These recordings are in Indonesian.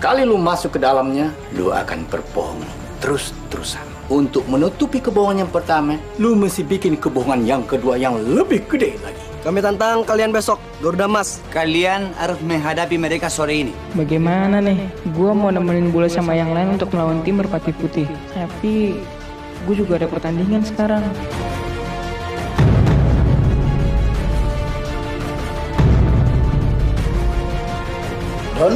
Sekali lu masuk ke dalamnya, lu akan berbohong terus-terusan. Untuk menutupi kebohongan yang pertama, lu mesti bikin kebohongan yang kedua yang lebih gede lagi. Kami tantang kalian besok, Garuda Mas. Kalian harus menghadapi mereka sore ini. Bagaimana nih? Gua mau nemenin bola sama yang lain untuk melawan tim Merpati Putih. Tapi gue juga ada pertandingan sekarang. Don,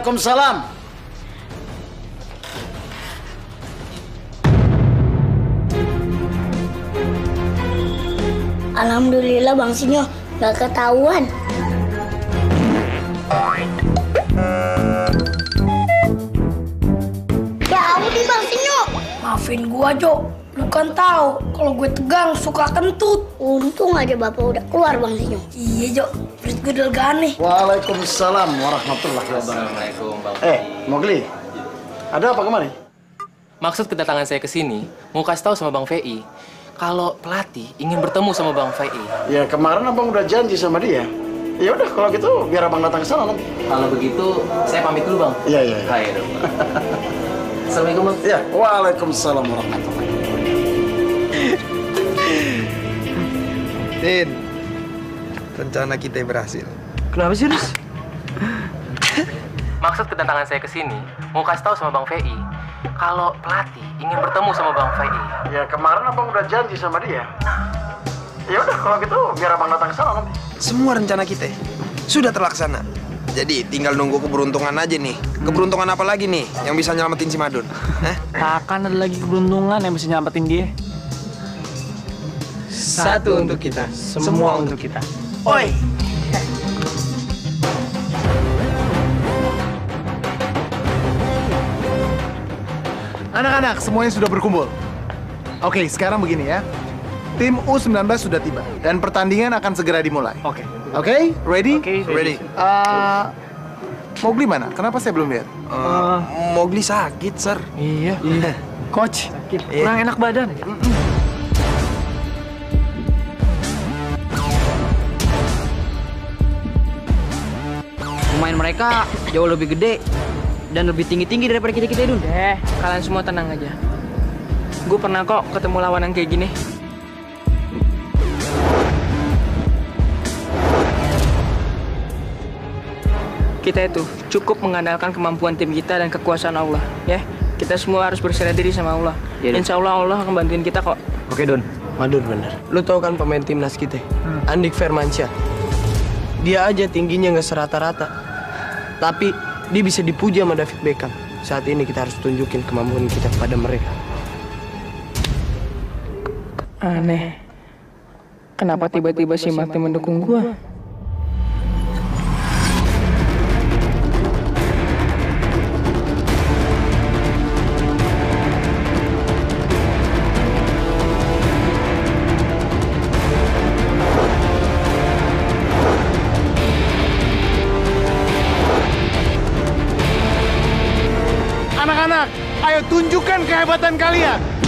Waalaikumsalam. Alhamdulillah Bang Sinyo gak ketahuan. Ya Audi Bang Sinyo. Maafin gua, Jo. Lu kan tahu kalau gue tegang suka kentut. Untung aja Bapak udah keluar Bang Sinyo. Iya, Jo. Perut gue udah lega nih. Waalaikumsalam warahmatullahi wabarakatuh. Eh, Mogli, ada apa kemari? Maksud kedatangan saya ke sini mau kasih tahu sama Bang VI kalau pelatih ingin bertemu sama Bang VI. Ya kemarin abang udah janji sama dia. Ya udah kalau gitu biar abang datang ke sana nanti. Kalau begitu saya pamit dulu, Bang. Iya iya. iya. Hai, dong. Assalamualaikum, Bang. Ya, waalaikumsalam warahmatullahi Din, rencana kita berhasil. Kenapa sih, Rus? Maksud kedatangan saya ke sini mau kasih tahu sama Bang VI kalau pelatih ingin bertemu sama Bang VI. Ya kemarin abang udah janji sama dia. Ya udah kalau gitu biar abang datang ke sana nanti. Semua rencana kita sudah terlaksana. Jadi tinggal nunggu keberuntungan aja nih. Keberuntungan apa lagi nih yang bisa nyelamatin si Madun? Hah? Takkan ada lagi keberuntungan yang bisa nyelamatin dia. Satu untuk kita, semua untuk kita. Oi! Anak-anak, semuanya sudah berkumpul. Oke, sekarang begini ya. Tim U19 sudah tiba dan pertandingan akan segera dimulai. Oke. Oke, ready? Oke, Ready? Eh, Mowgli mana? Kenapa saya belum lihat? Eh, Mowgli sakit, Sir. Iya. Coach, kurang enak badan. Pemain mereka jauh lebih gede dan lebih tinggi-tinggi daripada kita-kita itu. Eh, kalian semua tenang aja. Gue pernah kok ketemu lawan yang kayak gini. Kita itu cukup mengandalkan kemampuan tim kita dan kekuasaan Allah, ya. Kita semua harus berserah diri sama Allah. Don. Insya Allah Allah akan bantuin kita kok. Oke, Don. Madun bener. Lu tau kan pemain timnas kita? Andik Firmansyah. Dia aja tingginya nggak serata-rata. Tapi dia bisa dipuji sama David Beckham. Saat ini kita harus tunjukin kemampuan kita kepada mereka. Aneh. Kenapa tiba-tiba si Mati mendukung gua? Kehebatan kalian.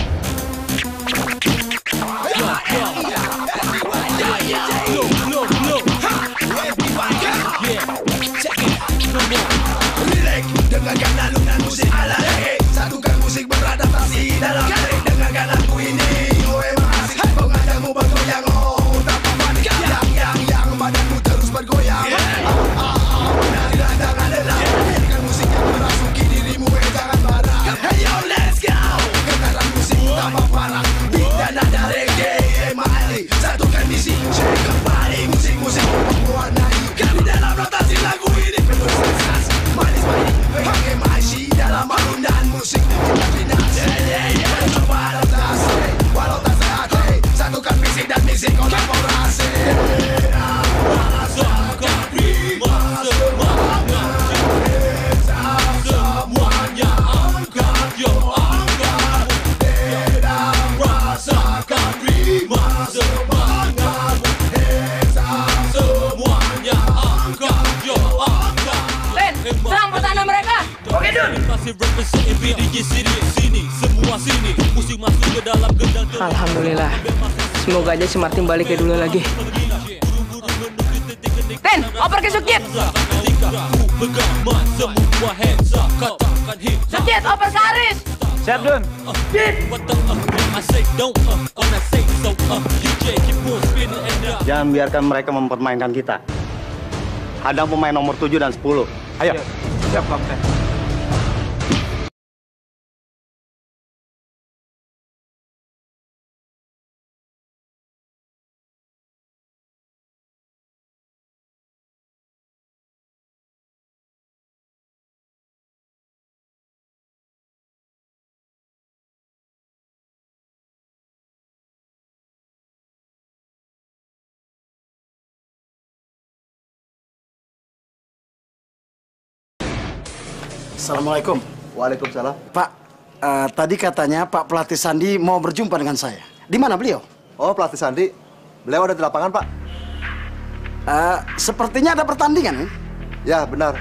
Semoga aja si Martin balik kayak dulu lagi. Ten, oper ke Sukit. Sukit, oper ke Aris. Siap, Dun. Jangan biarkan mereka mempermainkan kita. Hadang pemain nomor 7 dan 10. Ayo. Siap, Kapten. Assalamualaikum. Waalaikumsalam. Pak, eh, tadi katanya Pak Pelatih Sandi mau berjumpa dengan saya. Di mana beliau? Oh, pelatih Sandi. Beliau ada di lapangan, Pak. Eh, sepertinya ada pertandingan. Ya, benar.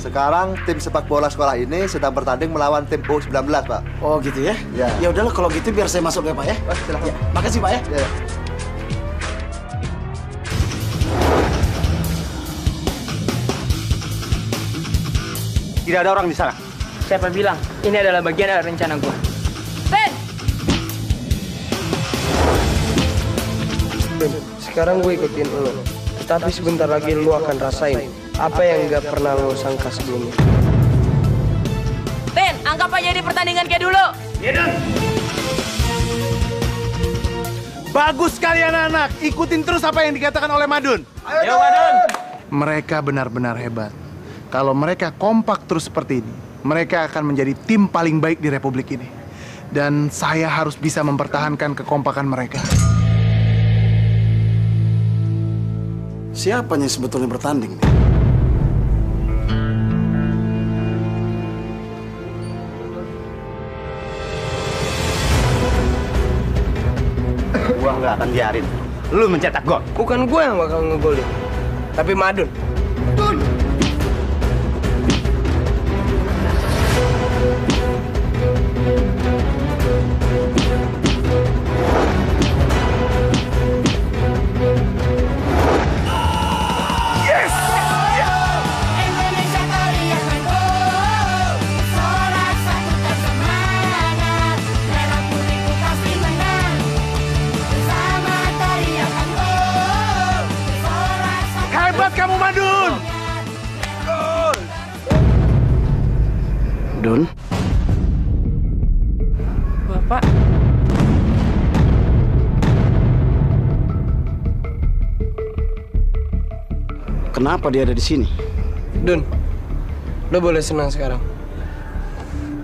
Sekarang tim sepak bola sekolah ini sedang bertanding melawan tim U19, Pak. Oh gitu ya? Ya. Ya udahlah kalau gitu biar saya masuk ya Pak ya. silakan. Ya, makasih Pak ya. Ya. Tidak ada orang di sana. Siapa bilang? Ini adalah bagian dari rencana gua. Ten, Ben, sekarang gue ikutin lo. Tapi sebentar lagi lo akan rasain apa yang gak pernah lo sangka sebelumnya. Ten, anggap aja ini pertandingan kayak dulu. Bagus sekali anak-anak. Ikutin terus apa yang dikatakan oleh Madun. Ayo, Madun. Mereka benar-benar hebat. Kalau mereka kompak terus seperti ini, mereka akan menjadi tim paling baik di Republik ini. Dan saya harus bisa mempertahankan kekompakan mereka. Siapa yang sebetulnya bertanding nih? Gua nggak akan biarin. Lu mencetak gol. Bukan gue yang bakal ngegolin, tapi Madun. Indonesia Hebat kamu Madun! Dun, Bapak. kenapa dia ada di sini? Dun, lo boleh senang sekarang.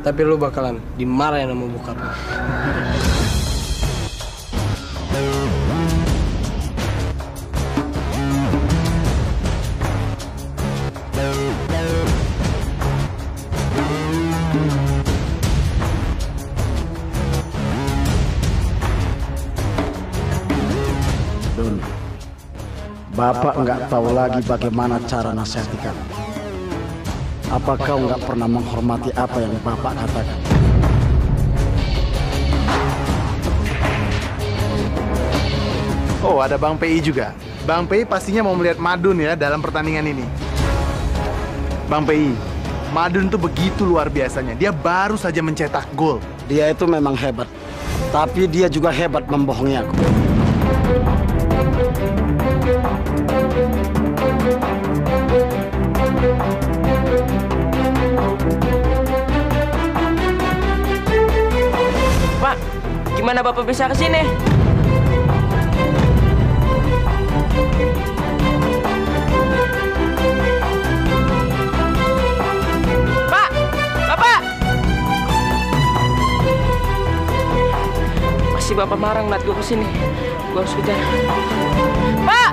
Tapi lo bakalan dimarahin sama bokap lo. Bapak nggak tahu lagi bagaimana cara nasihati kamu. Apa kau nggak pernah menghormati apa yang Bapak katakan? Oh, ada Bang PI juga. Bang PI pastinya mau melihat Madun ya dalam pertandingan ini. Bang PI, Madun tuh begitu luar biasanya. Dia baru saja mencetak gol. Dia itu memang hebat, tapi dia juga hebat membohongi aku. Pak, gimana Bapak bisa ke sini? Pak! Bapak! Masih Bapak marah ngeliat gue ke sini. Gue harus kejar. Pak!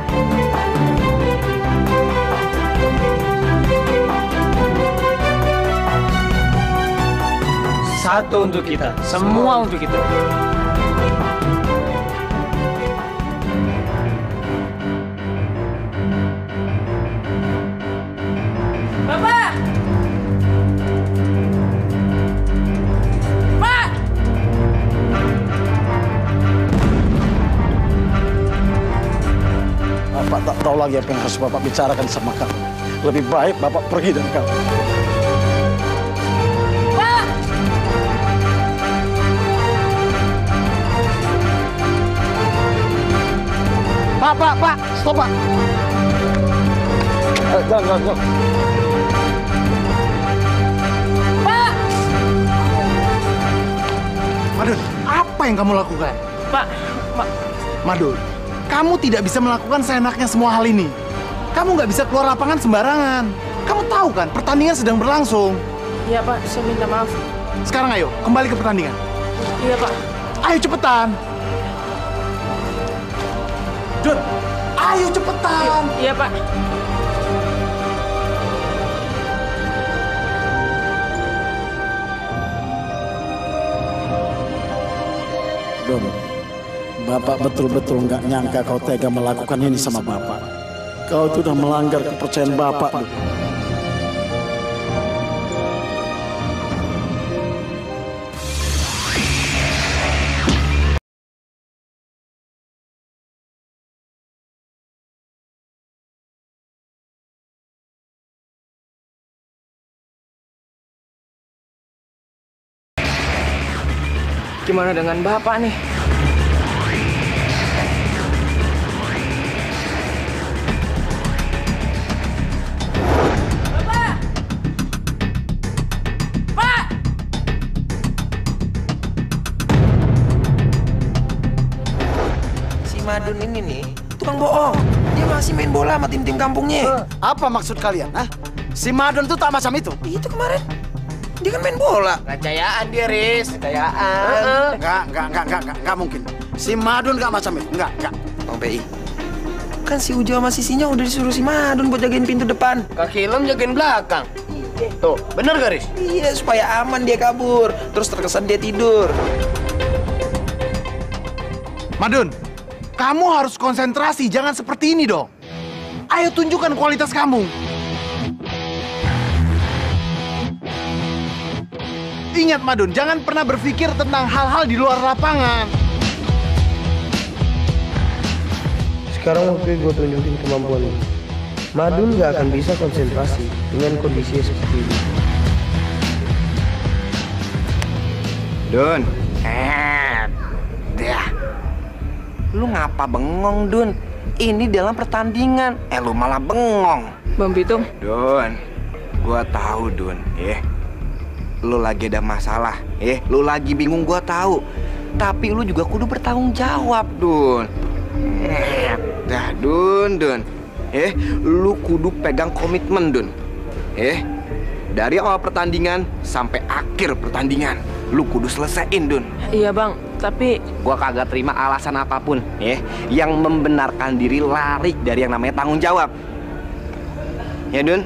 satu untuk kita, semua untuk kita. Bapak! Tak tahu lagi apa yang harus Bapak bicarakan sama kamu. Lebih baik Bapak pergi dari kamu. Pak, stop Pak. Eh, jangan, jangan, jangan. Pak! Madun, apa yang kamu lakukan? Pak, Pak. Madun, kamu tidak bisa melakukan seenaknya semua hal ini. Kamu nggak bisa keluar lapangan sembarangan. Kamu tahu kan, pertandingan sedang berlangsung. Iya Pak, saya minta maaf. Sekarang ayo, kembali ke pertandingan. Iya Pak. Ayo cepetan. Dun, ayo cepetan. Iya Pak. Don, Bapak betul-betul nggak nyangka kau tega melakukan ini sama Bapak. Kau itu udah melanggar kepercayaan Bapak. Gimana dengan Bapak nih? Madun ini nih, tukang bohong. Dia masih main bola sama tim-tim kampungnya. Apa maksud kalian, ah? Si Madon tuh tak macam itu. Itu kemarin. Dia kan main bola. Kejayaan dia, Riz. Kejayaan. Enggak, enggak, enggak, enggak, enggak, enggak mungkin. Si Madun enggak macam itu. Enggak, enggak. Bang PI. Kan si Ujo sama si Sinya udah disuruh si Madun buat jagain pintu depan. Kaki Ilham jagain belakang. Tuh, bener gak, Riz? Iya, supaya aman dia kabur. Terus terkesan dia tidur. Madun, kamu harus konsentrasi, jangan seperti ini dong. Ayo tunjukkan kualitas kamu. Ingat Madun, jangan pernah berpikir tentang hal-hal di luar lapangan. Sekarang waktu gue tunjukin kemampuan lu. Madun gak akan bisa konsentrasi dengan kondisi seperti ini. Dun. Eh, dah. Lu ngapa bengong, Dun? Ini dalam pertandingan. Eh, lu malah bengong. Bang Pitung, Dun, gua tahu, Dun. Eh, lu lagi ada masalah. Eh, lu lagi bingung, gua tahu. Tapi lu juga kudu bertanggung jawab, Dun. Eh, dah, Dun, Dun. Eh, lu kudu pegang komitmen, Dun. Eh, dari awal pertandingan sampai akhir pertandingan, lu kudu selesaiin, Dun. iya Bang, tapi Gua kagak terima alasan apa pun, ya, yang membenarkan diri lari dari yang namanya tanggung jawab. Ya, Dun?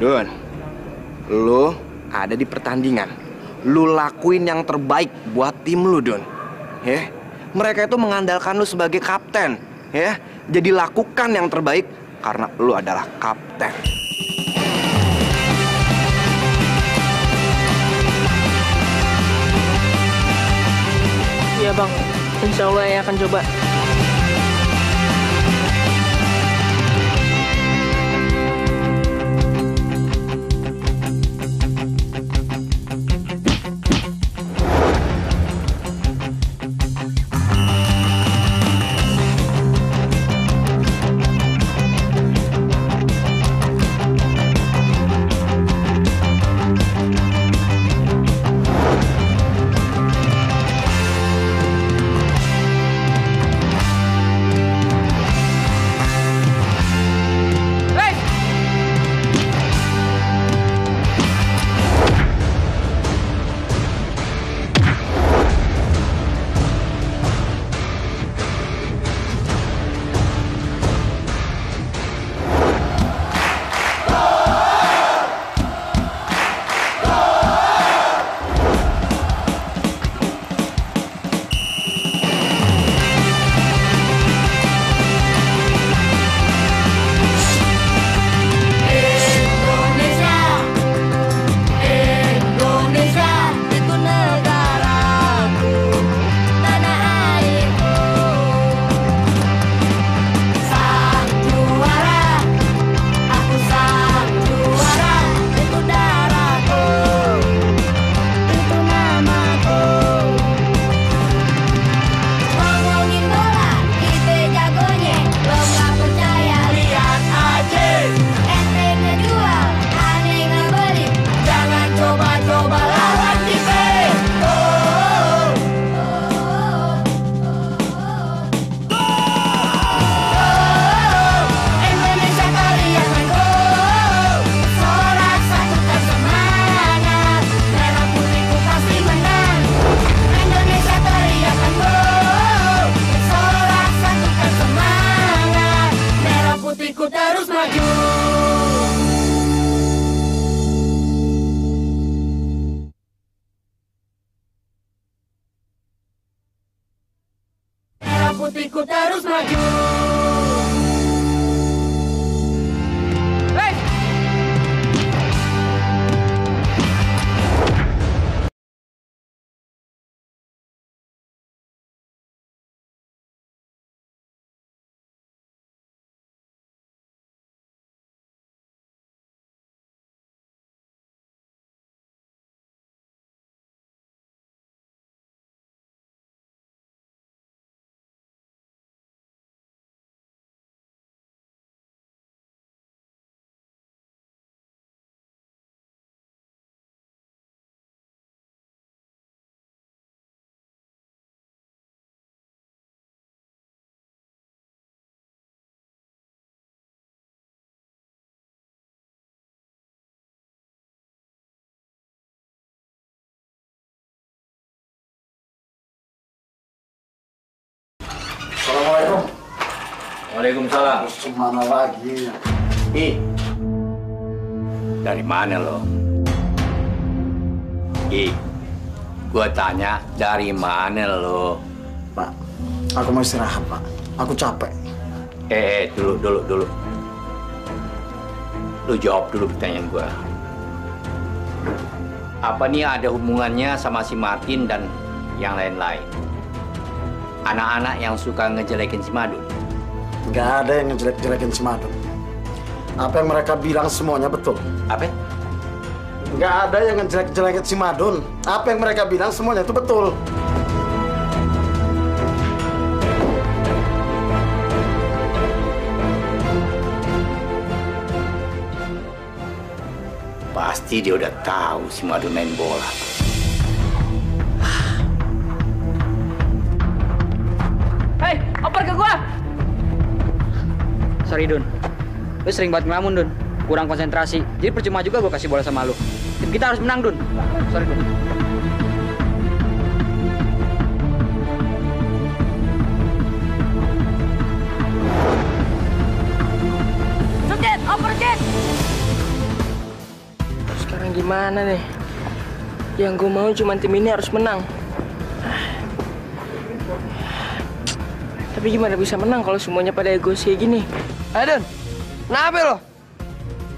Dun, lu ada di pertandingan. Lu lakuin yang terbaik buat tim lu, Dun. Ya, mereka itu mengandalkan lu sebagai kapten, ya. Jadi lakukan yang terbaik karena lu adalah kapten. iya Bang, insya Allah ya akan coba. Putihku terus Waalaikumsalam. Mana lagi? Ih, dari mana lo? Ih, gua tanya dari mana lo? Pak, aku mau istirahat, Pak. Aku capek. Eh, eh, dulu, dulu, dulu. Lu jawab dulu pertanyaan gua. Apa nih ada hubungannya sama si Martin dan yang lain-lain? Anak-anak yang suka ngejelekin si Madu. Nggak ada yang ngejelek-jelekin si Madun. Apa yang mereka bilang semuanya betul. Apa? Nggak ada yang ngejelek-jelekin si Madun. Apa yang mereka bilang semuanya itu betul. Pasti dia udah tahu si Madu main bola. Hei, oper ke gua! Sorry, Dun. Lu sering banget ngelamun, Dun. Kurang konsentrasi. Jadi percuma juga gua kasih bola sama lu. Tim kita harus menang, Dun. Sorry, Dun. Oper Jet. Sekarang gimana nih? Yang gue mau cuma tim ini harus menang. Tapi gimana bisa menang kalau semuanya pada egois kayak gini? Adon, kenapa lo?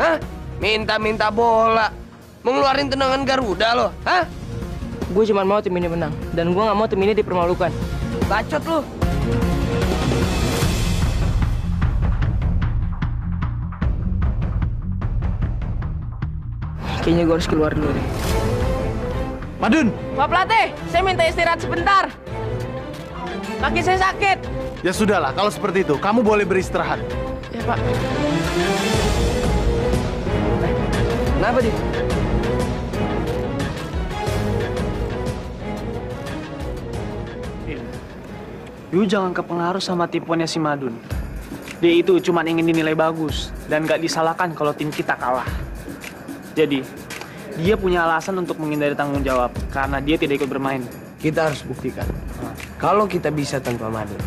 Hah? Minta-minta bola. Mengeluarin tendangan Garuda lo, hah? Gue cuma mau tim ini menang. Dan gue nggak mau tim ini dipermalukan. Bacot lo. Kayaknya gue harus keluar dulu deh. Madun! Pak Pelatih, saya minta istirahat sebentar. Kaki saya sakit. Ya sudahlah, kalau seperti itu, kamu boleh beristirahat. Ya, Pak. Kenapa dia? Lu jangan kepengaruh sama tipuannya si Madun. Dia itu cuma ingin dinilai bagus dan gak disalahkan kalau tim kita kalah. Jadi, dia punya alasan untuk menghindari tanggung jawab karena dia tidak ikut bermain. Kita harus buktikan. Kalau kita bisa tanpa Madun.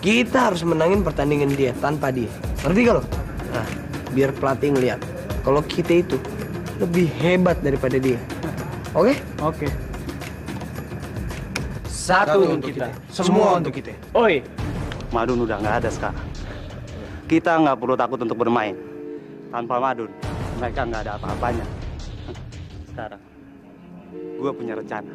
Kita harus menangin pertandingan dia tanpa dia. Ngerti gak lo? Nah, biar pelatih ngeliat. Kalau kita itu lebih hebat daripada dia. Oke? Oke. Satu untuk kita. Semua untuk kita. Oi, Madun udah nggak ada sekarang. Kita nggak perlu takut untuk bermain. Tanpa Madun, mereka nggak ada apa-apanya. Sekarang, gue punya rencana.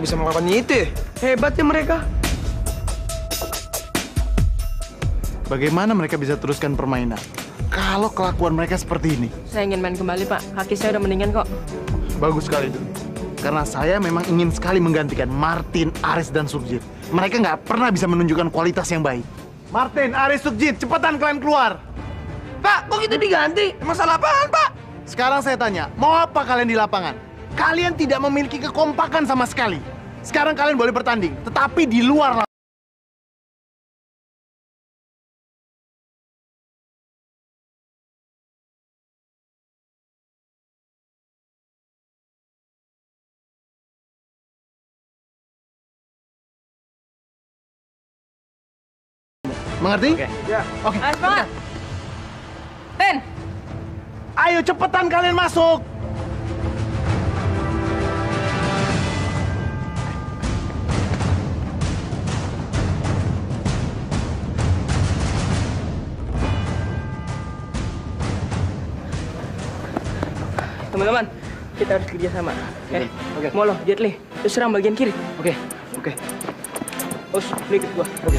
Mereka bisa melakukan itu ya? Hebatnya mereka. Bagaimana mereka bisa teruskan permainan? Kalau kelakuan mereka seperti ini. Saya ingin main kembali, Pak. Kaki saya udah mendingan kok. Bagus sekali itu. Karena saya memang ingin sekali menggantikan Martin, Aris, dan Subjit. Mereka nggak pernah bisa menunjukkan kualitas yang baik. Martin, Aris, Subjit, cepetan kalian keluar. Pak, kok kita diganti? Masalah apaan, Pak? Sekarang saya tanya, mau apa kalian di lapangan? Kalian tidak memiliki kekompakan sama sekali. Sekarang kalian boleh bertanding, tetapi di luar. Mengerti? Ya. Oke. Semangat. Ten. Ayo cepetan kalian masuk. Teman-teman, kita harus kerja sama. Eh, oke. Molo, Jet Li, lu serang bagian kiri. Oke, oke. Us, lu ikut gua. Oke.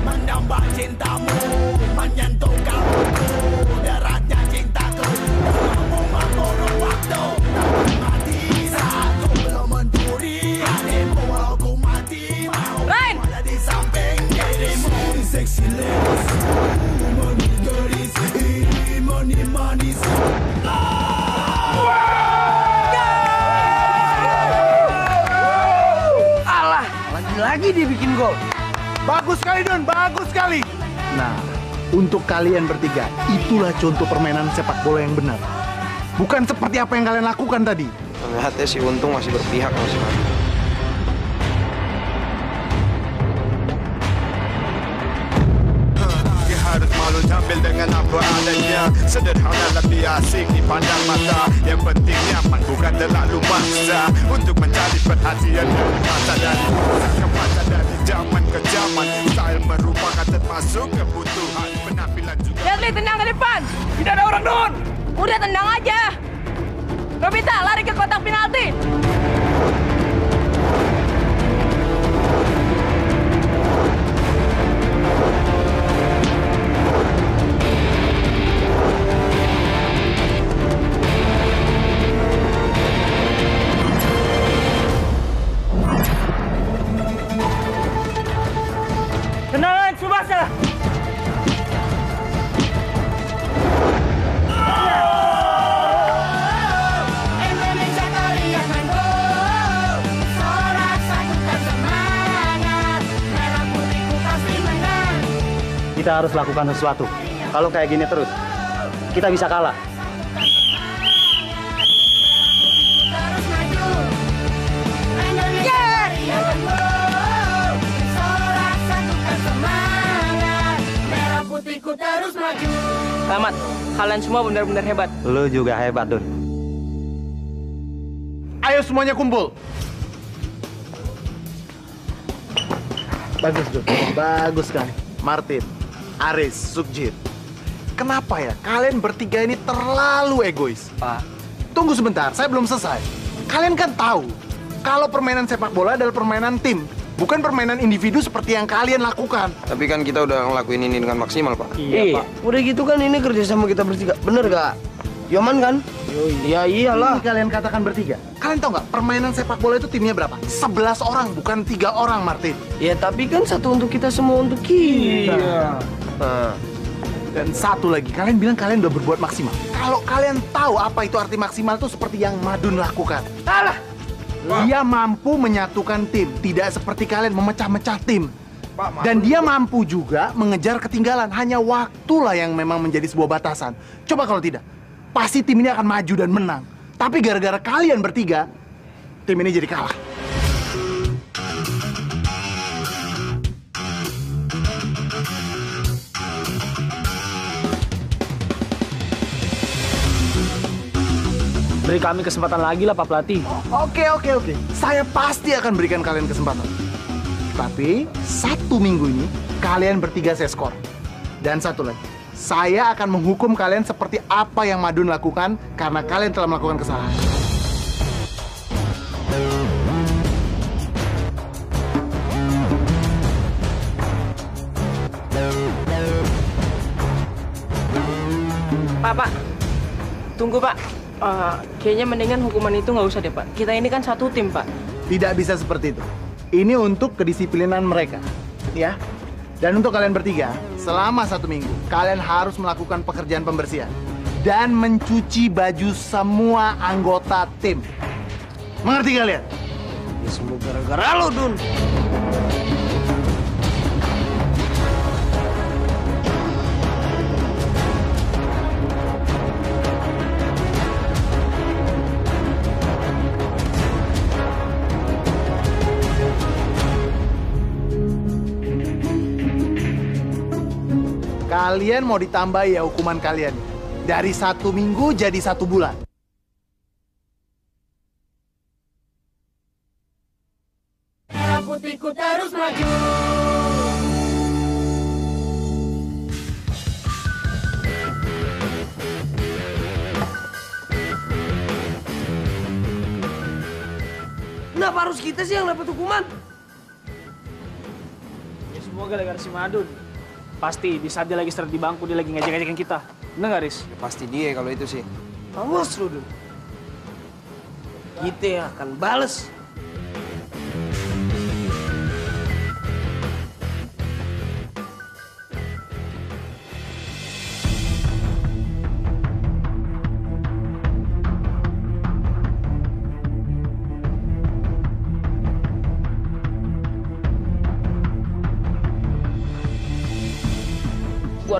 Menambah cintamu Menyentuh kamu dia bikin gol. Bagus sekali Don, bagus sekali. Nah, untuk kalian bertiga, itulah contoh permainan sepak bola yang benar. Bukan seperti apa yang kalian lakukan tadi. Ternyata si Untung masih berpihak sama tampil dengan apa adanya Sederhana lebih asik dipandang mata Yang penting nyaman bukan terlalu maksa Untuk mencari perhatian dari mata dan masa ke mata Dari zaman ke zaman Style merupakan termasuk kebutuhan Penampilan juga Jet Li, tendang ke depan. Tidak ada orang don Udah tendang aja. Robita, lari ke kotak penalti. Kita harus lakukan sesuatu. Kalau kayak gini terus, kita bisa kalah. Putihku terus maju Selamat, kalian semua benar-benar hebat. Lu juga hebat, Dun. Ayo semuanya kumpul. Bagus, Don. Bagus sekali. Martin, Aris, Subjit. Kenapa ya kalian bertiga ini terlalu egois? Pak, Tunggu sebentar, saya belum selesai. Kalian kan tahu kalau permainan sepak bola adalah permainan tim, bukan permainan individu seperti yang kalian lakukan. tapi kan kita udah ngelakuin ini dengan maksimal, Pak. Iya, Pak. Udah gitu kan ini kerja sama kita bertiga. Bener gak? Yoman kan? Iya iyalah. Ini kalian katakan bertiga. Kalian tahu nggak permainan sepak bola itu timnya berapa? 11 orang, bukan tiga orang, Martin. Ya tapi kan satu untuk kita semua untuk kita. Iya. Nah, Dan satu lagi, kalian bilang kalian udah berbuat maksimal. Kalau kalian tahu apa itu arti maksimal itu seperti yang Madun lakukan. Alah, Dia mampu menyatukan tim, tidak seperti kalian memecah-mecah tim. Dan dia mampu juga mengejar ketinggalan. Hanya waktulah yang memang menjadi sebuah batasan. Coba kalau tidak, pasti tim ini akan maju dan menang. Tapi gara-gara kalian bertiga, tim ini jadi kalah. Beri kami kesempatan lagi lah Pak Pelatih. Oke, oke, oke. Saya pasti akan berikan kalian kesempatan. Tapi satu minggu ini kalian bertiga saya skor. Dan satu lagi, Saya akan menghukum kalian seperti apa yang Madun lakukan karena kalian telah melakukan kesalahan. Pak, Pak. Tunggu, Pak. Eh, kayaknya mendingan hukuman itu nggak usah deh, Pak. Kita ini kan satu tim, Pak. Tidak bisa seperti itu. Ini untuk kedisiplinan mereka, ya. Dan untuk kalian bertiga, selama satu minggu, kalian harus melakukan pekerjaan pembersihan dan mencuci baju semua anggota tim. Mengerti kalian? Ya semua gara-gara lo, Dun. Kalian mau ditambah ya hukuman kalian. Dari satu minggu jadi satu bulan. Merah putihku terus maju Kenapa harus kita sih yang dapat hukuman? Ya semua gara-gara si Madun. Pasti di saat dia lagi istirahat di bangku dia lagi ngajak-ngajakin kita. Bener nggak, Riz? Ya, pasti dia kalau itu sih. Awas lu. Kita akan bales.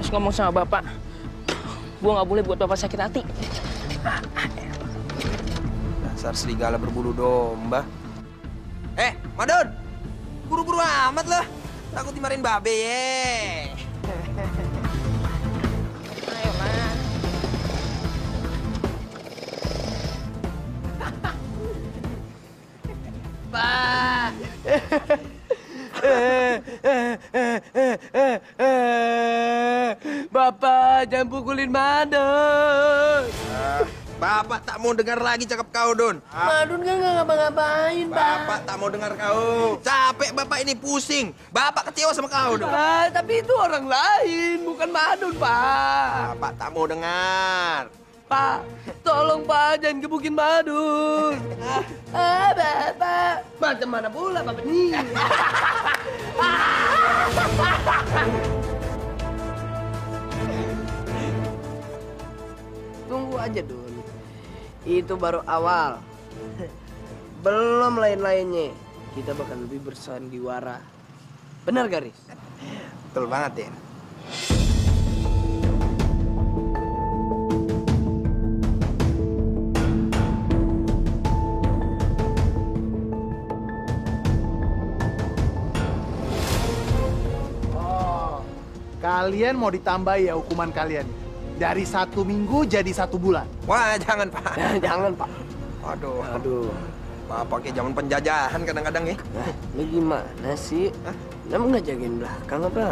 Harus ngomong sama Bapak. Gua nggak boleh buat Bapak sakit hati. Dasar serigala berbulu domba. Eh, Madon! Buru-buru amat lah. Takut dimarahin babe ye. Pak. Bapak, jangan pukulin Madun. Bapak tak mau dengar lagi cakap kau, Don. Madun kan nggak ngapa-ngapain, Pak. Bapak tak mau dengar kau. Capek Bapak ini pusing. Bapak kecewa sama kau, Don. Tapi itu orang lain, bukan Madun, Pak. Bapak tak mau dengar. Pak, tolong Pak, jangan gebukin Madun. Ah, Bapak. Macam mana pula, Bapak ini? Tunggu aja, Dun. Itu baru awal. Belum lain-lainnya. Kita bakal lebih bersandiwara. Benar, Garis? Betul banget, ya. Kalian mau ditambah ya hukuman kalian. Dari satu minggu jadi satu bulan. Wah, jangan, Pak. jangan, Pak. Aduh. Aduh. Bapak kayak zaman penjajahan kadang-kadang ya. Nah, lu gimana sih? Kamu nggak jagain belakang apa?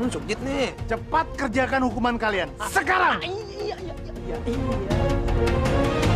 Hmm, sukjit nih. Cepat kerjakan hukuman kalian. Sekarang! Iya, iya, iya. Ku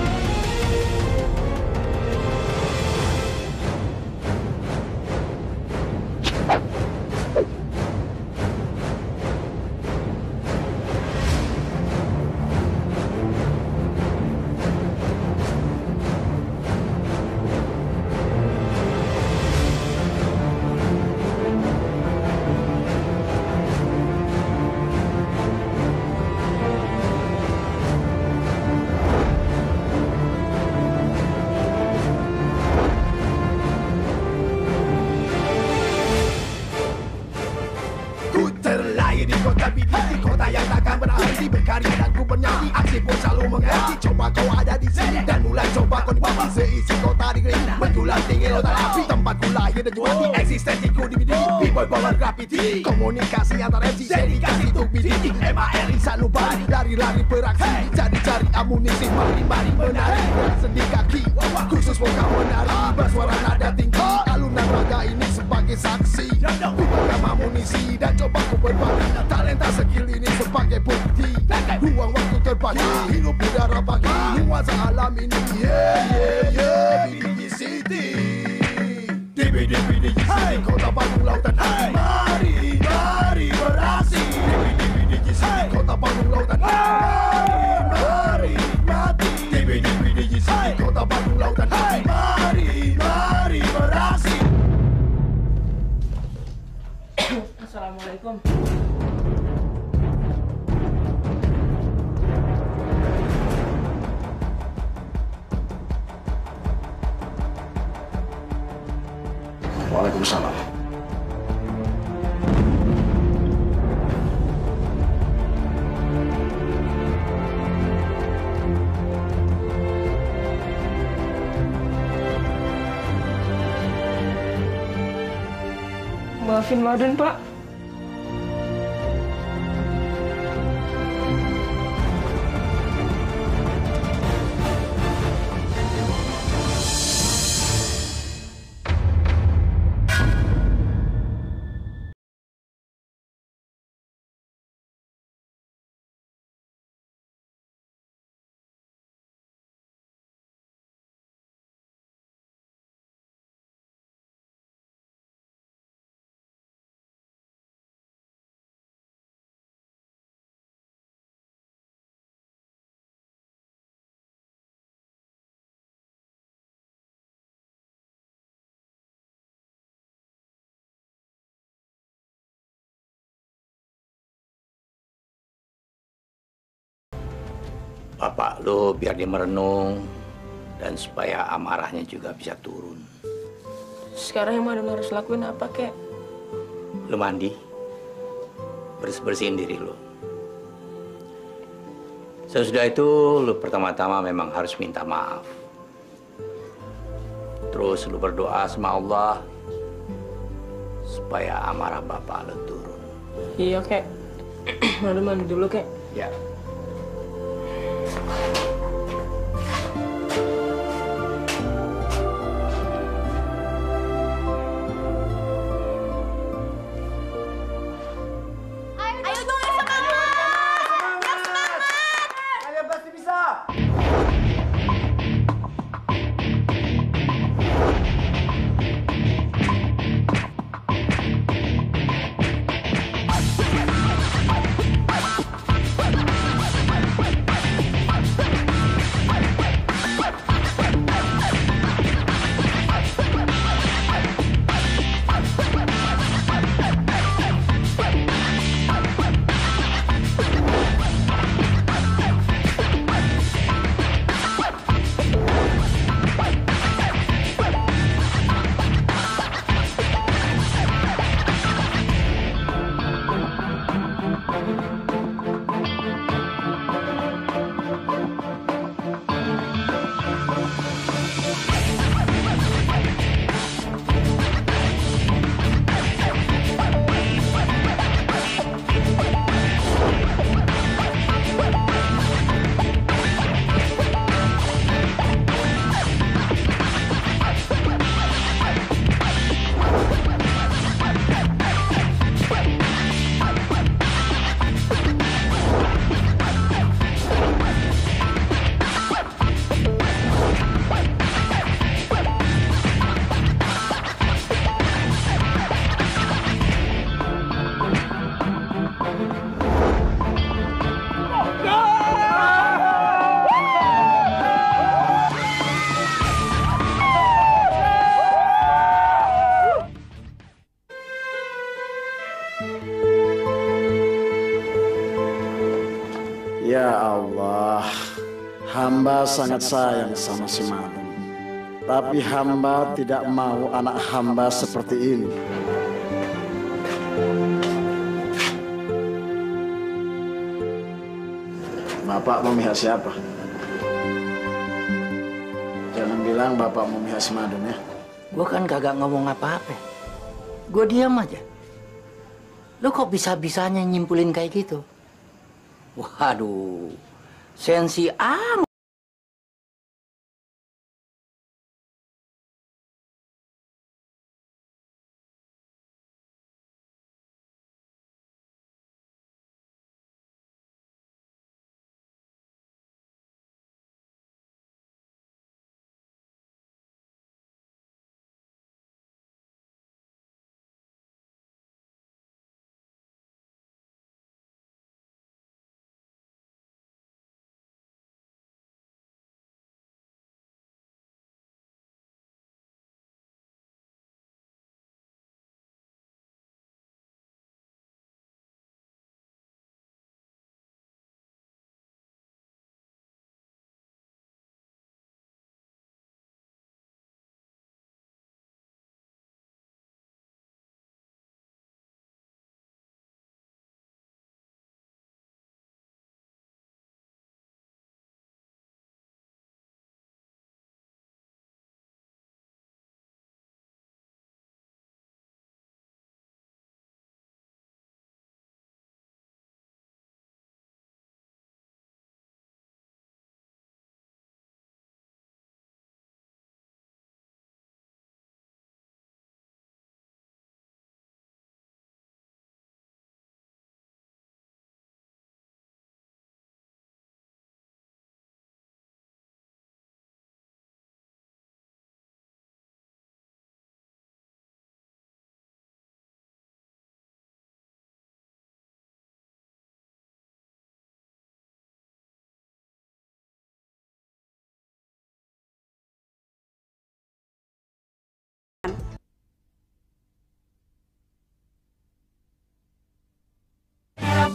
every day, every day. You see me out and hey. Maafin Madun, Pak. Bapak lo biar dia merenung dan supaya amarahnya juga bisa turun. Sekarang yang Madun harus lakuin apa, kek? Lo mandi, bersih-bersihin diri lo. Sesudah itu lo pertama-tama memang harus minta maaf. Terus lo berdoa sama Allah supaya amarah bapak lo turun. Iya, kek. Madun mandi dulu, kek. Ya. Música Ya Allah, hamba sangat sayang sama si Madun. Tapi hamba tidak mau anak hamba seperti ini. Bapak memihak siapa? Jangan bilang Bapak memihak si Madun ya. Gue kan kagak ngomong apa-apa. Gue diam aja. Lo kok bisa-bisanya nyimpulin kayak gitu? Waduh, sensi amat.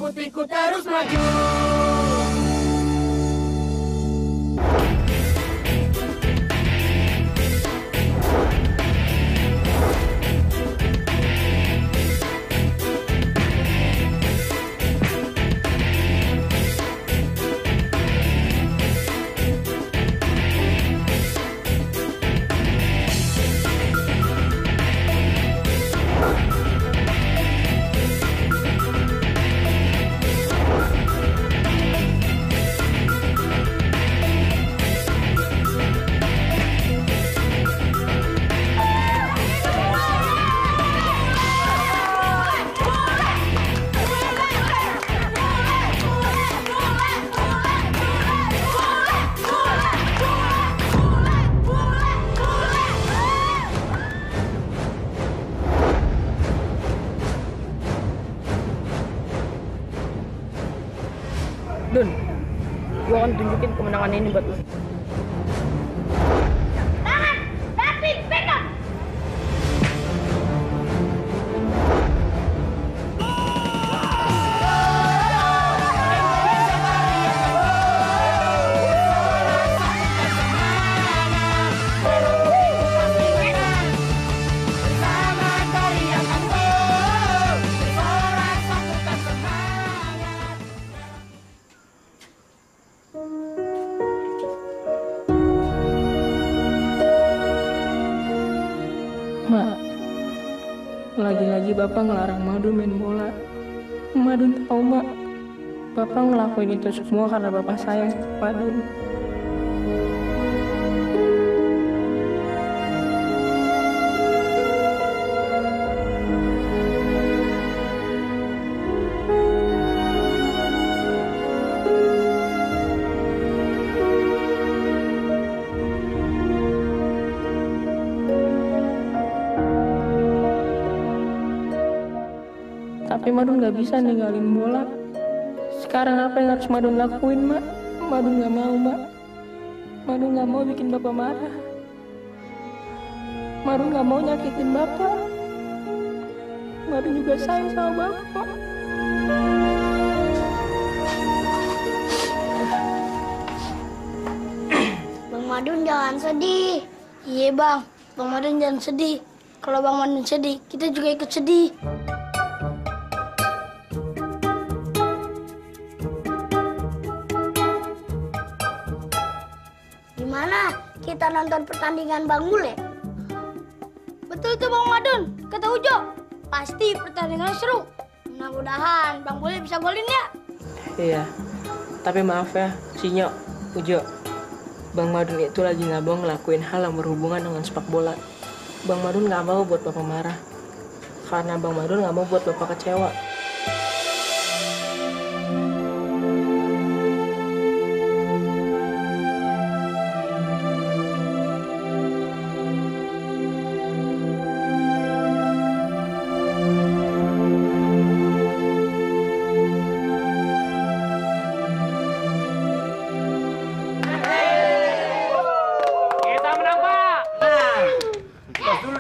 Putihku terus maju Dun, tunjukin kemenangan Mak, lagi-lagi Bapak ngelarang Madu main bola. Madun tahu, Mak. Bapak ngelakuin itu semua karena Bapak sayang sama Madun. Bisa ninggalin bola. Sekarang apa yang harus Madun lakuin, Mak? Madun nggak mau, Mak. Madun nggak mau bikin Bapak marah. Madun nggak mau nyakitin Bapak. Madun juga sayang sama Bapak. Bang Madun jangan sedih. Iya bang, Bang Madun jangan sedih. Kalau Bang Madun sedih, kita juga ikut sedih. Nonton pertandingan Bang Mule? Betul tuh Bang Madun, kata Ujo. Pasti pertandingan seru. Mudah-mudahan Bang Mule bisa golin ya. Iya, tapi maaf ya, Sinyo, Ujo. Bang Madun itu lagi nggak mau ngelakuin hal yang berhubungan dengan sepak bola. Bang Madun nggak mau buat Bapak marah. Karena Bang Madun nggak mau buat Bapak kecewa.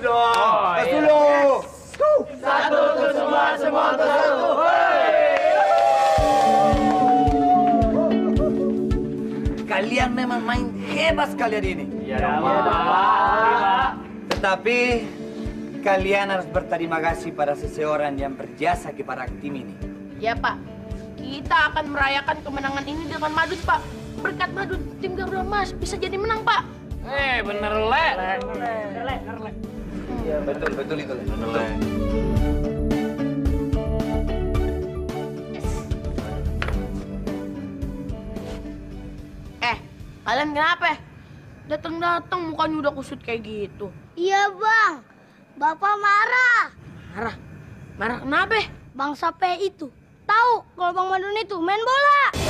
Dong. Tos dulu. Satu untuk semua, semua untuk satu. Kalian memang main hebat sekali hari ini. Iya, Pak. Tetapi kalian harus berterima kasih pada seseorang yang berjasa kepada tim ini. Ya Pak, kita akan merayakan kemenangan ini dengan Madun Pak. Berkat Madun, tim Garuda Mas bisa jadi menang Pak. Eh, bener, Le. Iya, betul, betul itu. Eh, kalian kenapa? Datang-datang mukanya udah kusut kayak gitu. Iya bang, bapak marah. Marah? Marah kenapa? Bang Sape itu tahu kalau Bang Madun itu main bola.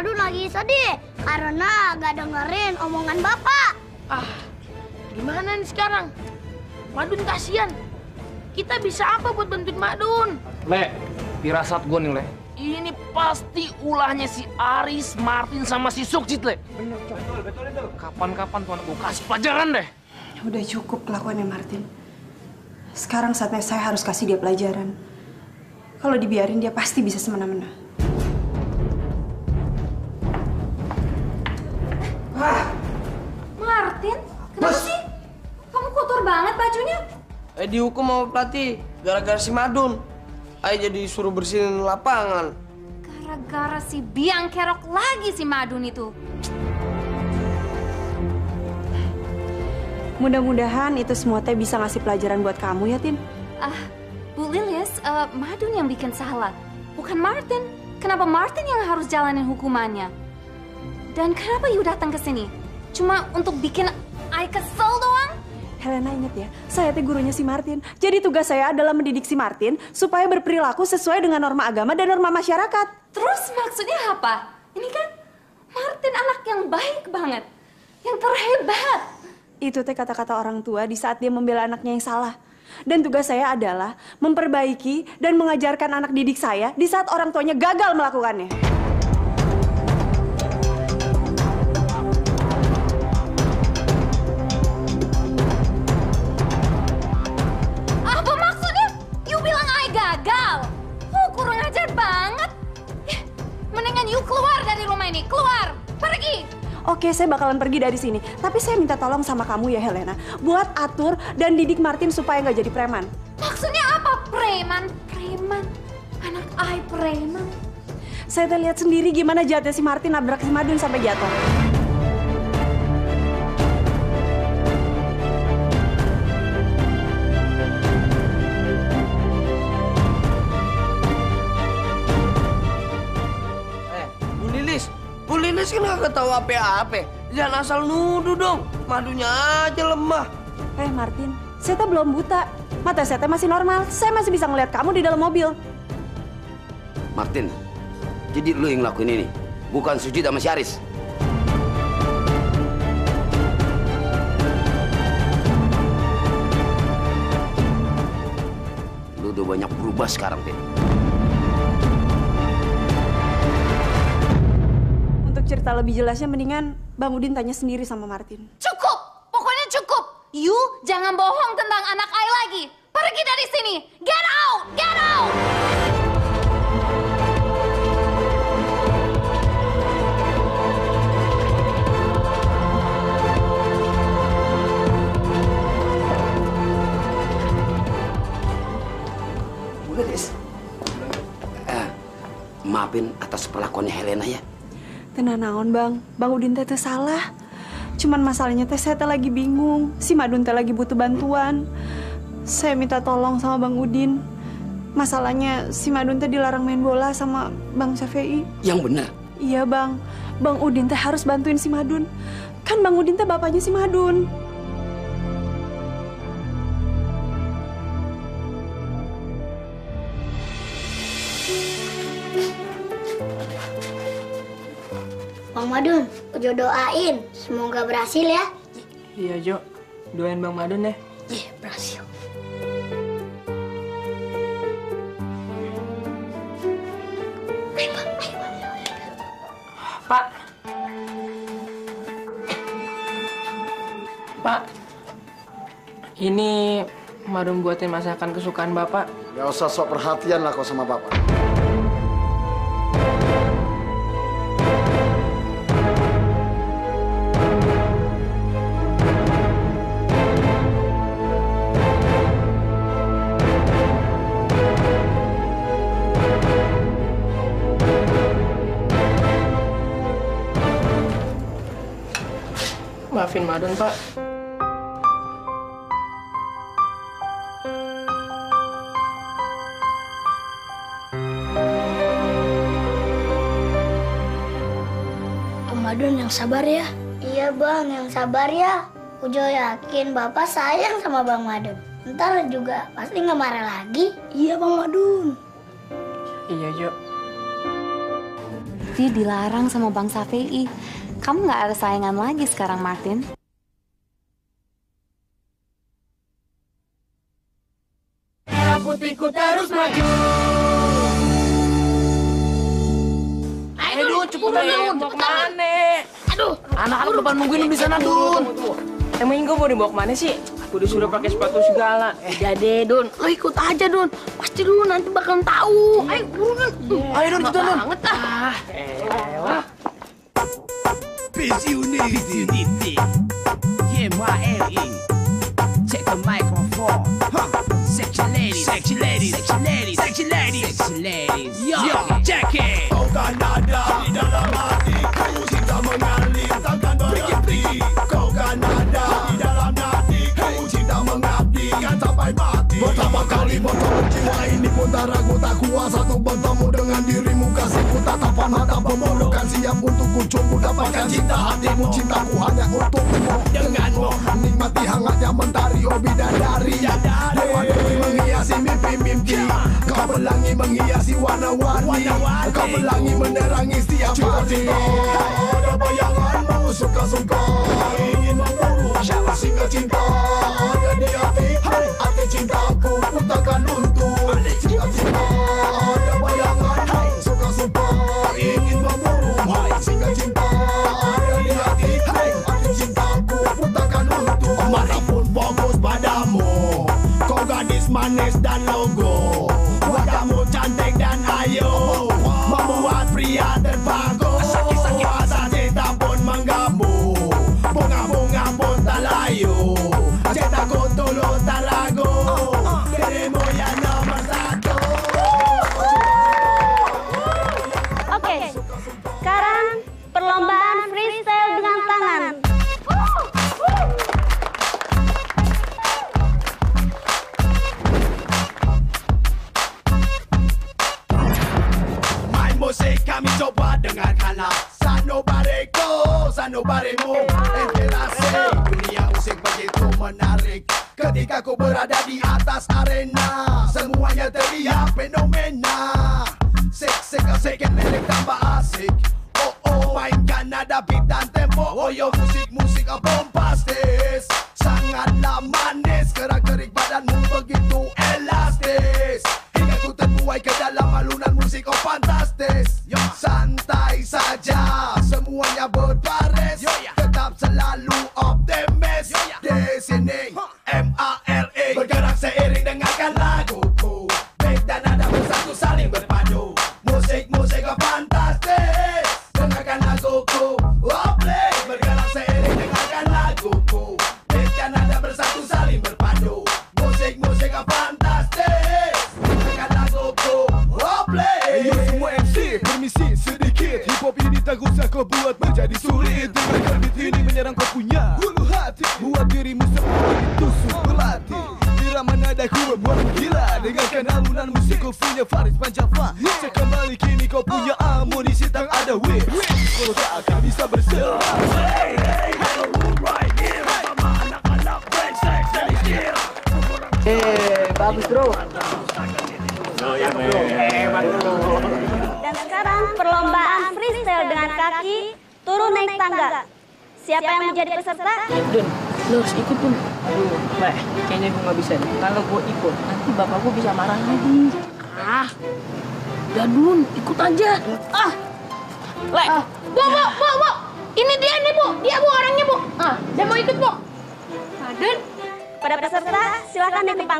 Madun lagi sedih karena gak dengerin omongan bapak. Ah, gimana nih sekarang? Madun kasihan. Kita bisa apa buat bantuin Madun? Le, pirasat gue nih, Le. Ini pasti ulahnya si Aris, Martin, sama si Sukjit, Le. Bener, betul, betul itu. Kapan-kapan tuan gue kasih pelajaran deh. Udah cukup kelakuannya Martin. Sekarang saatnya saya harus kasih dia pelajaran. Kalau dibiarin dia pasti bisa semena-mena. Banget bajunya. Eh dihukum sama pelatih gara-gara si Madun. Ayo jadi suruh bersihin lapangan. Gara-gara si biang kerok lagi si Madun itu. Mudah-mudahan itu semua teh bisa ngasih pelajaran buat kamu ya, Tin. Ah, Bu Lilis, eh, Madun yang bikin salah, bukan Martin. Kenapa Martin yang harus jalanin hukumannya? Dan kenapa you datang ke sini? Cuma untuk bikin I kesel doang? Helena inget ya, saya teh gurunya si Martin. Jadi tugas saya adalah mendidik si Martin supaya berperilaku sesuai dengan norma agama dan norma masyarakat. Terus maksudnya apa? Ini kan Martin anak yang baik banget. Yang terhebat. Itu teh kata-kata orang tua di saat dia membela anaknya yang salah. Dan tugas saya adalah memperbaiki dan mengajarkan anak didik saya di saat orang tuanya gagal melakukannya. You keluar dari rumah ini. Keluar. Pergi. Oke, saya bakalan pergi dari sini. Tapi saya minta tolong sama kamu ya, Helena. Buat atur dan didik Martin supaya nggak jadi preman. Maksudnya apa? Preman. Preman. Anak I preman. Saya lihat sendiri gimana jahatnya si Martin nabrak si Madun sampai jatuh. Lilis kan kagak tahu apa-apa. Jangan asal nuduh dong. Madunya aja lemah. Eh, Martin, saya belum buta. Mata saya masih normal. Saya masih bisa ngeliat kamu di dalam mobil. Martin, jadi lu yang ngelakuin ini, bukan Sujit sama si Aris. Lu udah banyak berubah sekarang, Tin. Cerita lebih jelasnya mendingan Bang Udin tanya sendiri sama Martin. Cukup. Pokoknya cukup. You jangan bohong tentang anak I lagi. Pergi dari sini. Get out. Get out. Eh, maafin atas perlakuannya Helena ya. Tenang naon bang, Bang Udin teh salah. Cuman masalahnya teh saya teh lagi bingung. Si Madun teh lagi butuh bantuan. Saya minta tolong sama Bang Udin. Masalahnya si Madun teh dilarang main bola sama Bang Syafei. Yang benar. Iya bang, Bang Udin teh harus bantuin si Madun. Kan Bang Udin teh bapaknya si Madun. Madun, Ujo doain. Semoga berhasil ya. Iya, Jo. Doain Bang Madun ya. Iya, berhasil. Pak. Pak. Ini Madun buatin masakan kesukaan Bapak. Gak usah sok perhatian lah kau sama bapak. Maafin Madun, Pak. Madun yang sabar ya. Iya bang, yang sabar ya. Ujo yakin bapak sayang sama Bang Madun. Ntar juga pasti nggak marah lagi. Iya Bang Madun. Iya, Jo. Dia dilarang sama Bang Safei. Kamu nggak ada sayangan lagi sekarang, Martin. Merah putihku terus maju buruan Dun. Mau Cepetan. ke mana? Aduh. Anak-anak depan nungguin di sana, Dun. Emangnya gue mau dibawa ke mana sih? Aku disuruh pakai sepatu segala. Udah deh, Dun. Lo ikut aja, Dun. Pasti lu nanti bakalan tahu. Ayo, buruan. Ayo, Dun, kita, Dun. Banget ah. Elah. Busy Unity. Yeah, my LE. Check the microphone. Huh. Sexy ladies. Sexy ladies. Sexy ladies. Sexy ladies. Sexy ladies. Yo, check it. Pertama kali bertemu jiwa ini pun tak ragu tak kuasa untuk bertemu dengan dirimu. Kasihku tatapan mata pemelukan siap untuk ku cumbu dapatkan cinta hatimu cintaku hanya untukmu. Denganmu nikmati hangatnya mentari oh bidadari dewa dewi menghiasi mimpi-mimpi kau pelangi menghiasi warna-warni. Kau pelangi menerangi setiap hati. ada bayanganmu suka-suka. Ingin memburu siapa singa cinta ada di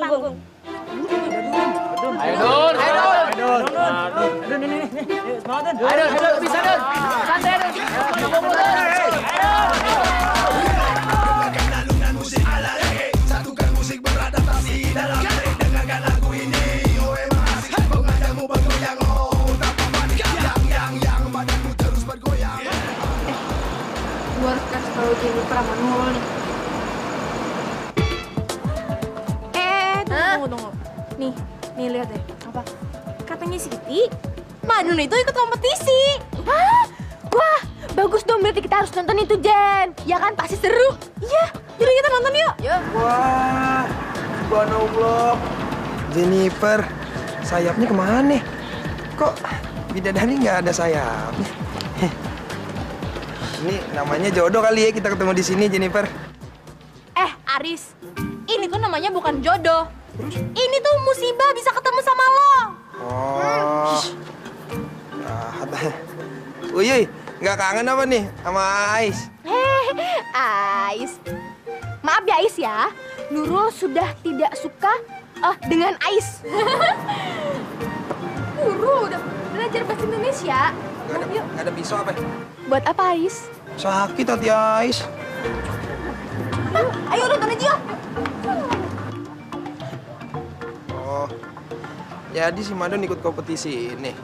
panggung. Ayo, Dun. Ayo, Dun. Ayo, Dun. Ini. Ayo, semangat, Dun. Ayo, Dun. Bisa, Dun. Santai, Dun. Dengarkan alunan musik ala reggae Satukan musik beradaptasi dalam reggae Dengarkan lagu ini Oh emang asik Pengadangmu bergoyang Oh tanpa panik Yang, yang, yang Badanmu terus bergoyang Gue harus kasih tau Jennifer sama Nurul nih. Tunggu, tunggu. Nih, nih lihat deh. Apa? Katanya Siti, Madun itu ikut kompetisi. Hah? Wah, bagus dong berarti kita harus nonton itu, Jen. Ya kan, pasti seru. Iya, yaudah kita nonton yuk. Yuk. Wah, subhanallah. Jennifer, sayapnya ke mana? Kok bidadari nggak ada sayapnya? Heh. Ini namanya jodoh kali ya kita ketemu di sini, Jennifer. Eh, Aris, ini tuh namanya bukan jodoh. Ini tuh musibah bisa ketemu sama lo. Oh. Jahat. Uyuy, Nggak kangen apa nih sama Ais? Hehehe, Ais. Maaf ya Ais ya, Nurul sudah tidak suka eh, dengan Ais. Nurul udah belajar bahasa Indonesia. Nggak ada, nggak ada pisau apa? Buat apa Ais? Sakit hati Ais. Ayo nonton aja yuk. Oh, jadi si Madon ikut kompetisi ini.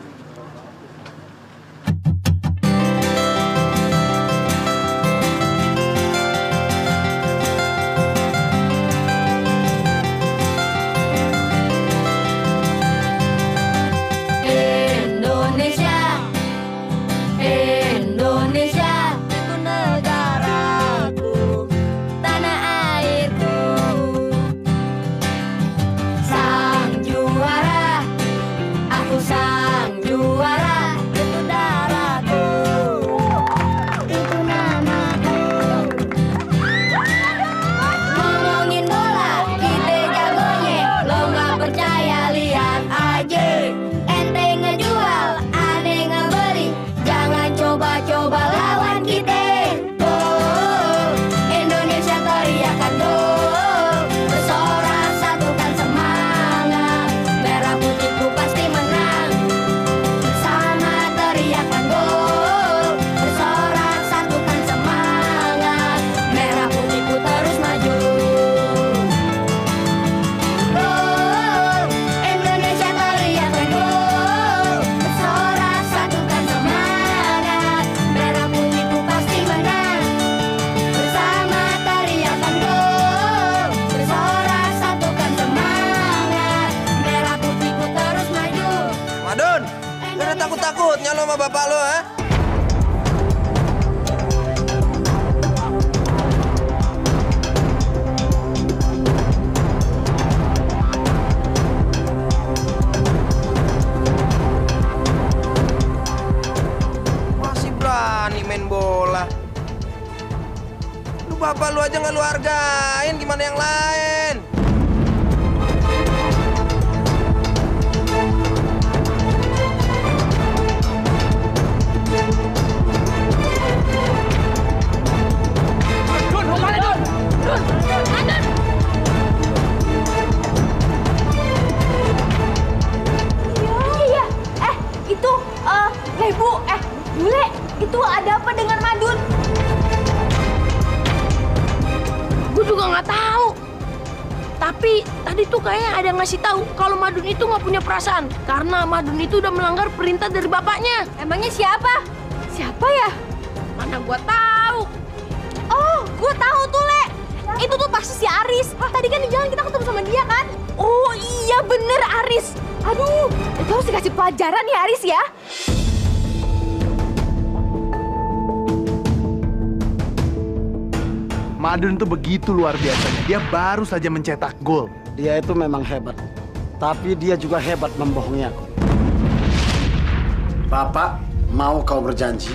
Perasaan karena Madun itu udah melanggar perintah dari bapaknya. Emangnya siapa? Siapa ya? Mana gua tahu. Oh, gue tahu tuh, Le. Itu tuh pasti si Aris. Tadi kan di jalan kita ketemu sama dia kan? Oh iya bener Aris. Aduh, itu harus dikasih pelajaran ya Aris ya. Madun tuh begitu luar biasanya. Dia baru saja mencetak gol. Dia itu memang hebat. Tapi dia juga hebat membohongi aku. Bapak, mau kau berjanji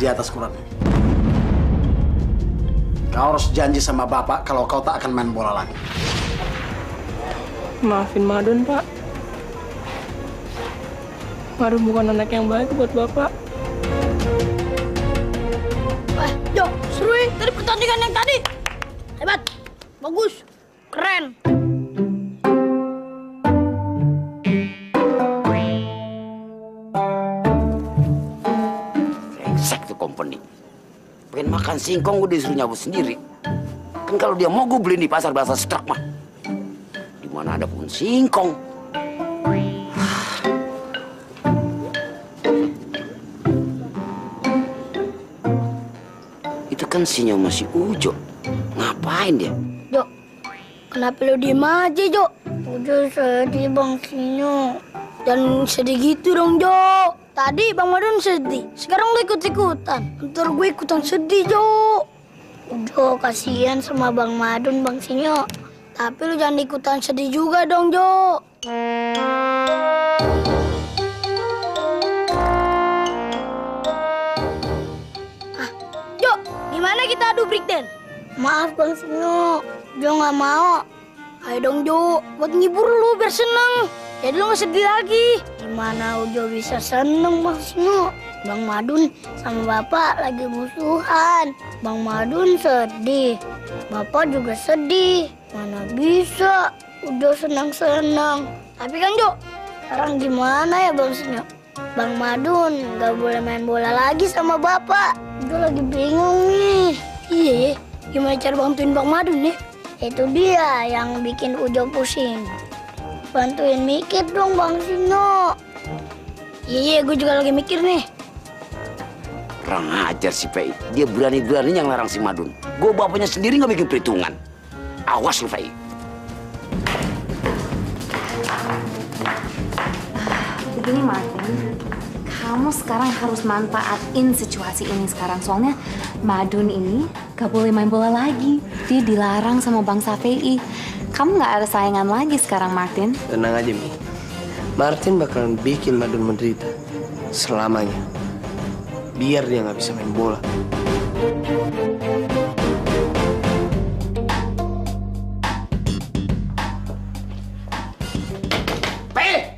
di atas Quran? Kau harus janji sama Bapak kalau kau tak akan main bola lagi. Maafin Madun, Pak. Madun bukan anak yang baik buat Bapak. Eh, Jo, seru ya dari pertandingan yang tadi. Hebat, bagus, keren. Pengen makan singkong gue disuruh nyabu sendiri. Kan kalau dia mau gue beliin di pasar bahasa strak mah. Di mana ada pun singkong. Itu kan sinyal masih Ujo. Ngapain dia? Jo, kenapa lu diem aja, Jo? Udah sedih Bang Sinyo. Dan sedih gitu dong, Jo. Tadi Bang Madun sedih, sekarang lu ikut-ikutan. Ntar gue ikutan sedih, Jo. Jo, kasihan sama Bang Madun, Bang Sinyo. Tapi lu jangan ikutan sedih juga dong, Jo. Ah, Jo, gimana kita adu breakdance? Maaf Bang Sinyo, Jo nggak mau. Ayo dong Jo, buat ngibur lu biar seneng. Jadi lu nggak sedih lagi. Gimana Ujo bisa seneng Bang Sinyo? Bang Madun sama Bapak lagi musuhan. Bang Madun sedih. Bapak juga sedih. Mana bisa udah senang-senang. Tapi kan Jo, sekarang gimana ya Bang Sinyo? Bang Madun nggak boleh main bola lagi sama Bapak. Udah lagi bingung nih. Iya, gimana cara bantuin Bang Madun nih? Itu dia yang bikin Ujo pusing. Bantuin mikir dong Bang Sinyo. Iya, iya, gue juga lagi mikir nih. Kurang ajar si Fei. Dia berani-berani yang larang si Madun. Gue bapaknya sendiri nggak bikin perhitungan. Awas lu Fei. Begini Martin, kamu sekarang harus manfaatin situasi ini sekarang. Soalnya Madun ini gak boleh main bola lagi. Dia dilarang sama Bang Safei. Kamu gak ada saingan lagi sekarang Martin. Tenang aja, Mi. Martin bakalan bikin Madun menderita. Selamanya. Biar dia nggak bisa main bola. Fei,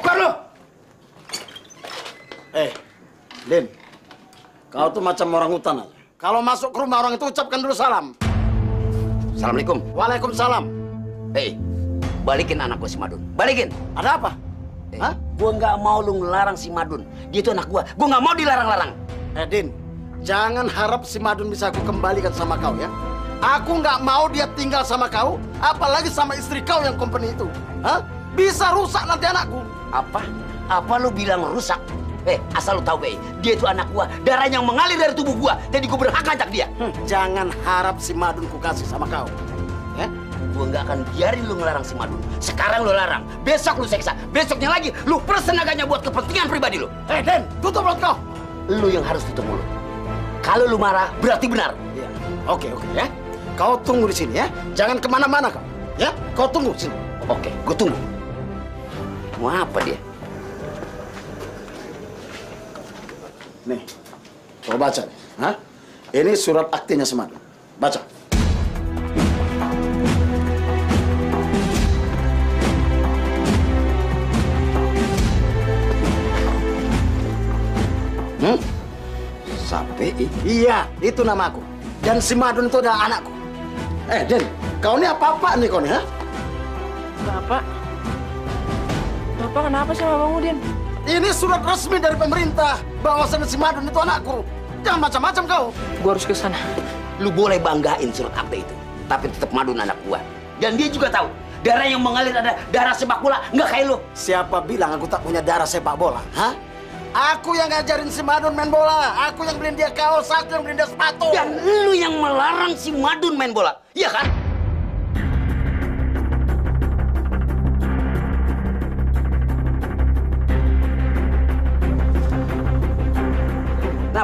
keluar lu! Eh, Din, kau tuh macam orang hutan aja. Kalau masuk ke rumah orang itu ucapkan dulu salam. Assalamualaikum. Waalaikumsalam. Hei, balikin anak gue si Madun. Balikin. Ada apa? Hah? Gue nggak mau lu ngelarang si Madun. Dia itu anak gue. Gue nggak mau dilarang-larang. Eh, Din, jangan harap si Madun bisa aku kembalikan sama kau ya. Aku nggak mau dia tinggal sama kau, apalagi sama istri kau yang company itu. Hah? Bisa rusak nanti anakku. Apa? Apa lu bilang rusak? Eh, asal lu tahu, Bei. Dia itu anak gua. Darah yang mengalir dari tubuh gua. Jadi gua berhak ngajak dia. Hmm, jangan harap si Madun ku kasih sama kau. Ya? Gua nggak akan biarin lu ngelarang si Madun. Sekarang lu larang. Besok lu seksa. Besoknya lagi lu peres tenaganya buat kepentingan pribadi lu. Eh, Den, tutup mulut kau. Lu yang harus tutup mulut. Kalau lu marah, berarti benar. Iya. Oke, oke ya. Kau tunggu di sini ya. Jangan ke mana-mana kau. Ya, kau tunggu di sini. Oke, gua tunggu. Mau apa dia? Nih, kau baca nih. Hah? Ini surat aktinya Madun. Baca. Hmm? Sampai Iya, itu namaku. Dan si Madun itu adalah anakku. Eh, Den, kau ini apa-apa nih kau nih, ha? Bapak. Bapak kenapa sama Bang Udin? Ini surat resmi dari pemerintah bahwasannya si Madun itu anakku. Jangan macam-macam kau. Gua harus ke sana. Lu boleh banggain surat akte itu. Tapi tetap Madun anak gua. Dan dia juga tahu. Darah yang mengalir ada darah sepak bola. Nggak kayak lu. Siapa bilang aku tak punya darah sepak bola? Hah? Aku yang ngajarin si Madun main bola. Aku yang beliin dia kaos, aku yang beliin dia sepatu. Dan lu yang melarang si Madun main bola. Iya kan?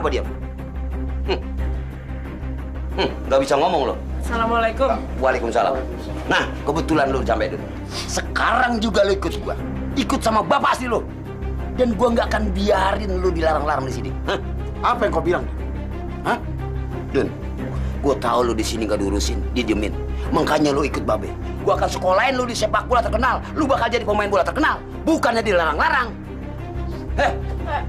Kenapa diam? Hmm. Hmm, nggak bisa ngomong lo. Assalamualaikum. Waalaikumsalam. Nah, kebetulan lu sampai dulu. Sekarang juga lu ikut gua. Ikut sama bapak asli lu. Dan gua nggak akan biarin lu dilarang-larang di sini. Hah? Apa yang kau bilang? Hah? Dun, gua tahu lu di sini gak diurusin, didiemin. Makanya lu ikut babe. Gua akan sekolahin lu di sepak bola terkenal. Lu bakal jadi pemain bola terkenal. Bukannya dilarang-larang. Eh,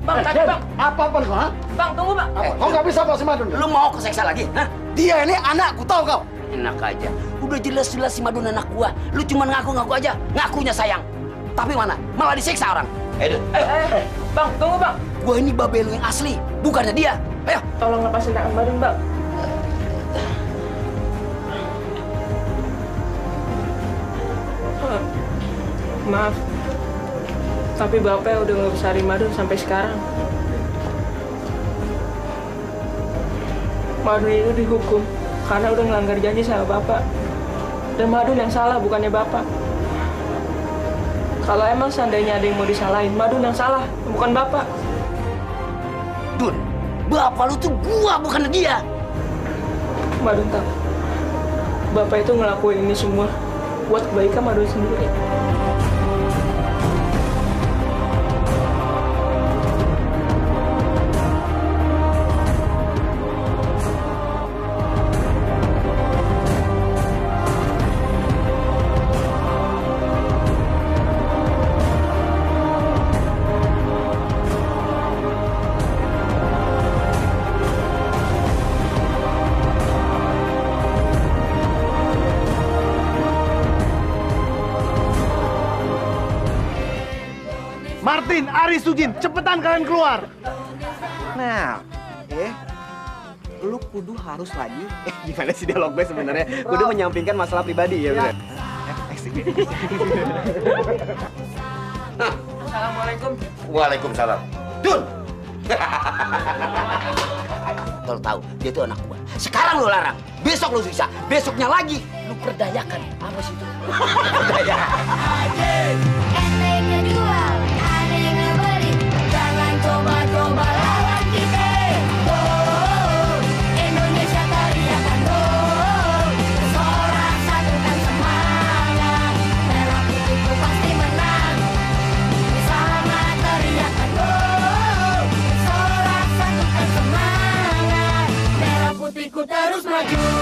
Bang, Eh, tadi Bang. Apa-apa kau, ha? Bang, tunggu Bang. Apa? Kau nggak bisa bawa si Madun. Lu mau keseksa lagi? Hah? Dia ini anakku, tahu kau? Enak aja. Udah jelas-jelas si Madun anak gua. Lu cuma ngaku-ngaku aja. Ngakunya sayang. Tapi mana? Malah disiksa orang. Eh. Ayo. Eh, Bang, tunggu Bang. Gua ini babe lu yang asli. Bukannya dia. Ayo. Tolong lepasin tangan Madun, Bang. Eh, Maaf. Tapi Bapak udah nggak besarin Madun sampai sekarang. Madun itu dihukum karena udah ngelanggar janji sama Bapak. Dan Madun yang salah, bukannya Bapak. Kalau emang seandainya ada yang mau disalahin, Madun yang salah, bukan Bapak. Dun, bapak lu tuh gua bukan dia. Madun tahu. Bapak itu ngelakuin ini semua buat kebaikan Madun sendiri. Martin, Ari, Sujin, cepetan kalian keluar. Nah, eh, lu kudu harus lagi. Eh, gimana sih dialog gue sebenarnya? Kudu menyampingkan masalah pribadi ya, bener? Assalamualaikum. Waalaikumsalam. Dun. Kalau tahu dia itu anak gua. Sekarang lu larang, besok lu bisa, besoknya lagi lu perdayakan. Apa sih itu? Perdaya. Oh